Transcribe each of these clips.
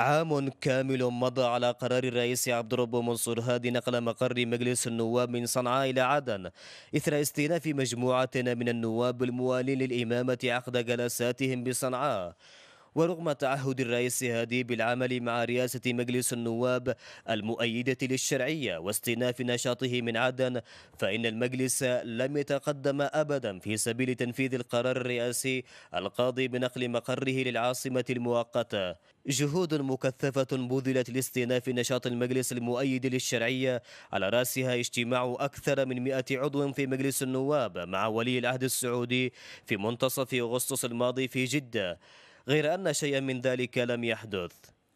عام كامل مضى على قرار الرئيس عبد الرب منصور هادي نقل مقر مجلس النواب من صنعاء إلى عدن إثر استئناف مجموعة من النواب الموالين للإمامة عقد جلساتهم بصنعاء. ورغم تعهد الرئيس هادي بالعمل مع رئاسة مجلس النواب المؤيدة للشرعية واستئناف نشاطه من عدن فإن المجلس لم يتقدم أبدا في سبيل تنفيذ القرار الرئاسي القاضي بنقل مقره للعاصمة المؤقتة. جهود مكثفة بذلت لاستئناف نشاط المجلس المؤيد للشرعية على رأسها اجتماع أكثر من 100 عضو في مجلس النواب مع ولي العهد السعودي في منتصف أغسطس الماضي في جدة. غير أن شيئا من ذلك لم يحدث.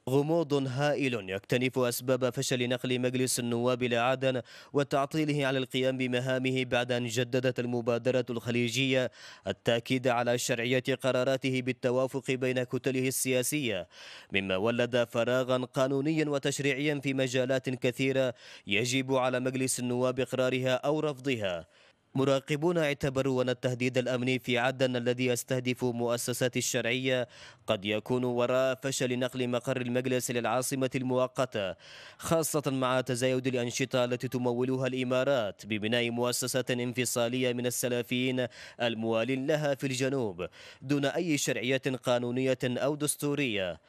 غموض هائل يكتنف أسباب فشل نقل مجلس النواب إلى عدن وتعطيله على القيام بمهامه بعد أن جددت المبادرة الخليجية التأكيد على شرعية قراراته بالتوافق بين كتله السياسية مما ولد فراغا قانونيا وتشريعيا في مجالات كثيرة يجب على مجلس النواب إقرارها أو رفضها. مراقبون اعتبروا أن التهديد الأمني في عدن الذي يستهدف مؤسسات الشرعية قد يكون وراء فشل نقل مقر المجلس للعاصمة المؤقتة خاصة مع تزايد الأنشطة التي تمولها الإمارات ببناء مؤسسات انفصالية من السلفيين الموالين لها في الجنوب دون أي شرعية قانونية أو دستورية.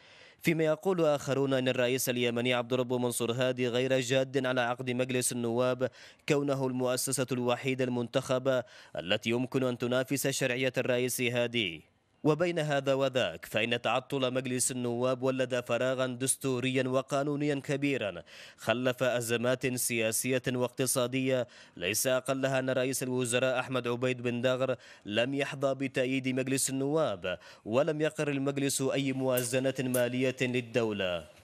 فيما يقول آخرون أن الرئيس اليمني عبد الرب منصور هادي غير جاد على عقد مجلس النواب كونه المؤسسة الوحيدة المنتخبة التي يمكن أن تنافس شرعية الرئيس هادي. وبين هذا وذاك فإن تعطل مجلس النواب ولد فراغا دستوريا وقانونيا كبيرا. خلف أزمات سياسية واقتصادية ليس أقلها أن رئيس الوزراء أحمد عبيد بن دغر لم يحظى بتأييد مجلس النواب ولم يقر المجلس أي موازنة مالية للدولة.